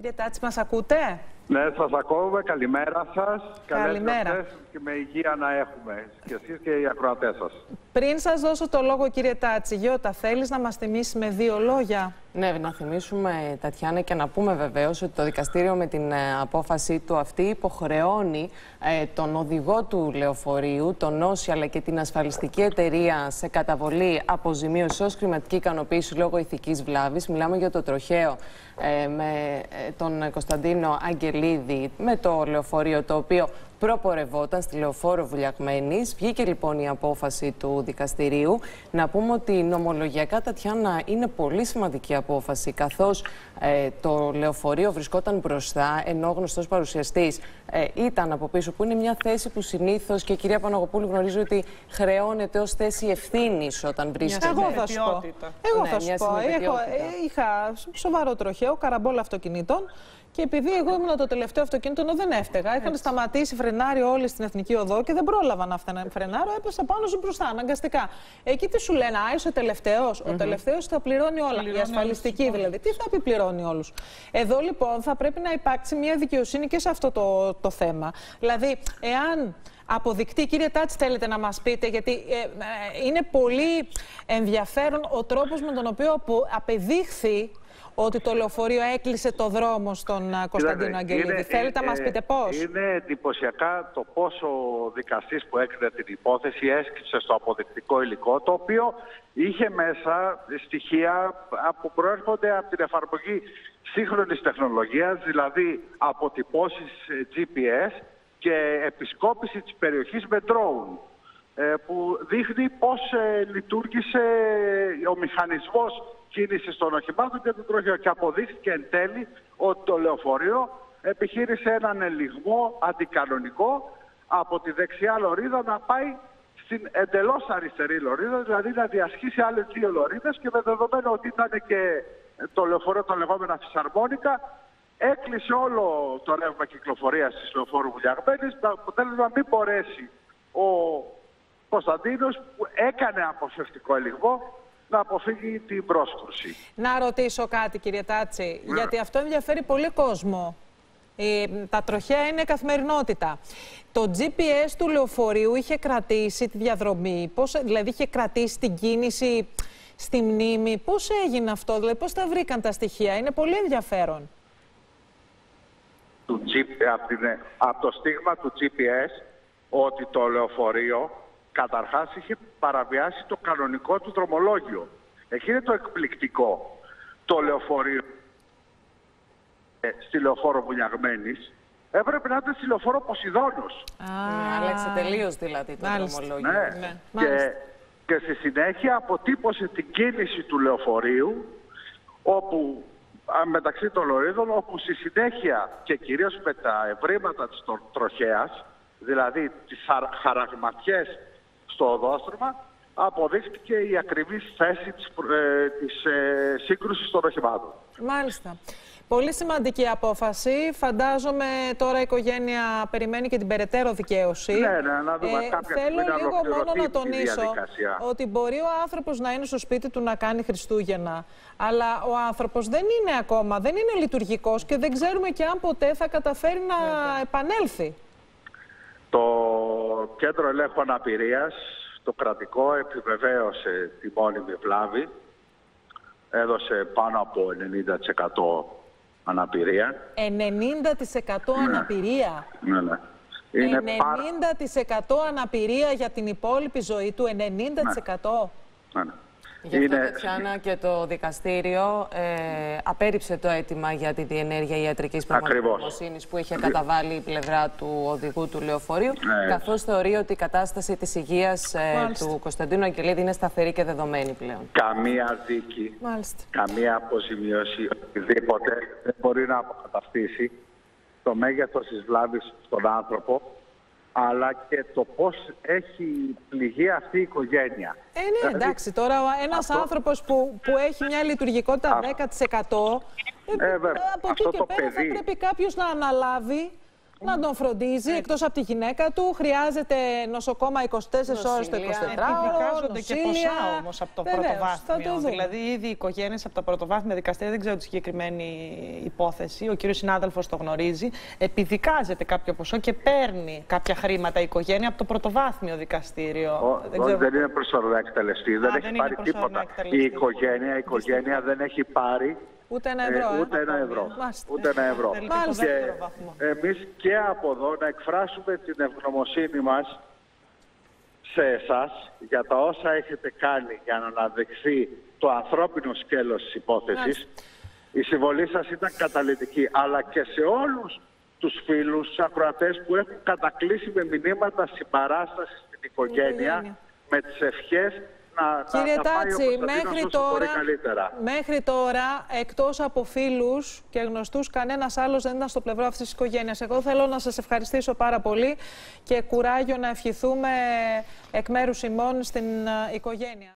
Κύριε Τάτση, μας ακούτε; Ναι, σας ακούμε. Καλημέρα σας. Καλημέρα. Καλές και με υγεία να έχουμε. Και εσείς και οι ακροατές σας. Πριν σας δώσω το λόγο, κύριε Τάτση, Γιώτα, θέλεις να μας θυμίσεις με δύο λόγια; Ναι, να θυμίσουμε, Τατιάνα, και να πούμε βεβαίως ότι το δικαστήριο με την ε, απόφαση του αυτή υποχρεώνει ε, τον οδηγό του λεωφορείου, τον Όση αλλά και την ασφαλιστική εταιρεία σε καταβολή αποζημίωσης ως χρηματική ικανοποίηση λόγω ηθικής βλάβης. Μιλάμε για το τροχαίο ε, με τον Κωνσταντίνο Αγγελίδη με το λεωφορείο το οποίο προπορευόταν στη λεωφόρο Βουλιαγμένης. Βγήκε λοιπόν η απόφαση του δικαστηρίου. Να πούμε ότι νομολογιακά, Τατιάνα, είναι πολύ σημαντική απόφαση, καθώς ε, το λεωφορείο βρισκόταν μπροστά, ενώ ο γνωστός παρουσιαστής ε, ήταν από πίσω, που είναι μια θέση που συνήθως και η κυρία Παναγοπούλου γνωρίζει ότι χρεώνεται ως θέση ευθύνης όταν βρίσκεται. Εγώ θα σου πω. Εγώ θα σου πω. Έχω, ε, είχα σοβαρό τροχαίο, καραμπόλ αυτοκινήτων. Και επειδή εγώ ήμουν το τελευταίο αυτοκίνητο, ενώ δεν έφταιγα, είχαν σταματήσει φρενάρι όλοι στην εθνική οδό και δεν πρόλαβα να φρενάρω, έπεσα πάνω σου μπροστά, αναγκαστικά. Εκεί τι σου λένε, Α, είσαι ο τελευταίος. Ο τελευταίος θα πληρώνει όλα. Πληρώνει η ασφαλιστική δηλαδή. Τι θα πει πληρώνει όλους. Εδώ λοιπόν θα πρέπει να υπάρξει μια δικαιοσύνη και σε αυτό το, το θέμα. Δηλαδή, εάν αποδεικτεί. Κύριε Τάτση, θέλετε να μας πείτε, γιατί ε, ε, είναι πολύ ενδιαφέρον ο τρόπος με τον οποίο απεδείχθη ότι το λεωφορείο έκλεισε το δρόμο στον Κωνσταντίνο Αγγελίδη. Θέλετε να μας πείτε πώς; Είναι εντυπωσιακά το πόσο ο δικαστής που έκρινε την υπόθεση έσκυψε στο αποδεικτικό υλικό, το οποίο είχε μέσα στοιχεία που προέρχονται από την εφαρμογή σύγχρονης τεχνολογίας, δηλαδή αποτυπώσεις ε, GPS και επισκόπηση της περιοχής με drone ε, που δείχνει πώς ε, λειτουργήσε ο μηχανισμός κίνησης των οχημάτων και του τροχιού. Και αποδείχθηκε εν τέλει ότι το λεωφορείο επιχείρησε έναν ελιγμό αντικανονικό από τη δεξιά λωρίδα να πάει στην εντελώς αριστερή λωρίδα, δηλαδή να διασχίσει άλλες δύο λωρίδες και με δεδομένο ότι ήταν και το λεωφορείο των λεγόμενα φυσαρμόνικα, έκλεισε όλο το ρεύμα κυκλοφορίας της λεωφόρου Βουλιαγμένης, αποτέλεσμα να μην μπορέσει ο Κωνσταντίνος που έκανε αποφευκτικό ελιγμό να αποφύγει την πρόσκρουση. Να ρωτήσω κάτι κύριε Τάτσι, ναι. γιατί αυτό ενδιαφέρει πολύ κόσμο. Ε, τα τροχαία είναι καθημερινότητα. Το GPS του λεωφορείου είχε κρατήσει τη διαδρομή, πώς, δηλαδή είχε κρατήσει την κίνηση στη μνήμη. Πώς έγινε αυτό, δηλαδή πώς τα βρήκαν τα στοιχεία, είναι πολύ ενδιαφέρον. Του από, από το στίγμα του GPS ότι το λεωφορείο καταρχάς είχε παραβιάσει το κανονικό του δρομολόγιο. Εκεί είναι το εκπληκτικό. Το λεωφορείο ε, στη λεωφόρο Βουλιαγμένης έπρεπε να ήταν στη λεωφόρο Ποσειδώνος. Α, ναι, άλλαξε τελείως δηλαδή το δρομολόγιο. Ναι. ναι. Και, και στη συνέχεια αποτύπωσε την κίνηση του λεωφορείου όπου μεταξύ των λωρίδων, όπου στη συνέχεια και κυρίως με τα ευρήματα της τροχέας, δηλαδή τις χαραγματιές στο οδόστρωμα αποδείχτηκε η ακριβής θέση της, ε, της ε, σύγκρουσης των οχημάτων. Μάλιστα. Πολύ σημαντική απόφαση. Φαντάζομαι τώρα η οικογένεια περιμένει και την περαιτέρω δικαίωση. Ναι, ναι, να δούμε ε, κάποια Θέλω λίγο μόνο να τονίσω ότι μπορεί ο άνθρωπος να είναι στο σπίτι του να κάνει Χριστούγεννα. Αλλά ο άνθρωπος δεν είναι ακόμα, δεν είναι λειτουργικός και δεν ξέρουμε και αν ποτέ θα καταφέρει να επανέλθει. Το κέντρο ελέγχου αναπηρίας, το κρατικό, επιβεβαίωσε τη μόνιμη βλάβη. Έδωσε πάνω από 90% αναπηρία. 90% αναπηρία. Ναι, ναι. Είναι 90% αναπηρία για την υπόλοιπη ζωή του, 90%. Ναι. ναι. Γι' αυτό, είναι... και το δικαστήριο ε, απέρριψε το αίτημα για τη διενέργεια ιατρικής πραγματικοσύνης που είχε καταβάλει η πλευρά του οδηγού του λεωφορείου, ναι. καθώς θεωρεί ότι η κατάσταση της υγείας ε, του Κωνσταντίνου Αγγελίδη είναι σταθερή και δεδομένη πλέον. Καμία δίκη, Μάλιστα. καμία αποζημίωση, οτιδήποτε δεν μπορεί να αποκαταστήσει το μέγεθος της βλάβης στον άνθρωπο αλλά και το πώς έχει πληγεί αυτή η οικογένεια. Ε, ναι, δηλαδή, εντάξει, τώρα ένας αυτό... άνθρωπος που, που έχει μια λειτουργικότητα Α... 10%, ε, ε, από εκεί και πέρα θα πρέπει κάποιος να αναλάβει να τον φροντίζει εκτός από τη γυναίκα του. Χρειάζεται νοσοκόμα 24 ώρες το 24ωρο. Επιδικάζονται και ποσά όμως από το Βεβαίως, πρωτοβάθμιο. Δηλαδή, ήδη οι οικογένειες από τα πρωτοβάθμια δικαστήρια, δεν ξέρω τη συγκεκριμένη υπόθεση, ο κύριος συνάδελφος το γνωρίζει, επιδικάζεται κάποιο ποσό και παίρνει κάποια χρήματα η οικογένεια από το πρωτοβάθμιο δικαστήριο. Ο, δεν, ξέρω... δεν είναι προσωρινά εκτελεστή, δεν έχει πάρει τίποτα. Η οικογένεια, η οικογένεια δεν έχει πάρει Ούτε ένα ευρώ. Ε, ούτε ένα ευρώ. Ούτε ένα ευρώ. Και εμείς και από εδώ να εκφράσουμε την ευγνωμοσύνη μας σε εσάς για τα όσα έχετε κάνει για να αναδειχθεί το ανθρώπινο σκέλος της υπόθεσης. Η συμβολή σας ήταν καταλητική, αλλά και σε όλους τους φίλους, τους ακροατές που έχουν κατακλείσει με μηνύματα συμπαράστασης στην οικογένεια, με τις ευχές Κύριε Τάτσι, μέχρι τώρα, μέχρι τώρα, εκτός από φίλους και γνωστούς, κανένας άλλος δεν ήταν στο πλευρό αυτής της οικογένειας. Εγώ θέλω να σας ευχαριστήσω πάρα πολύ και κουράγιο να ευχηθούμε εκ μέρους ημών στην ε, οικογένεια.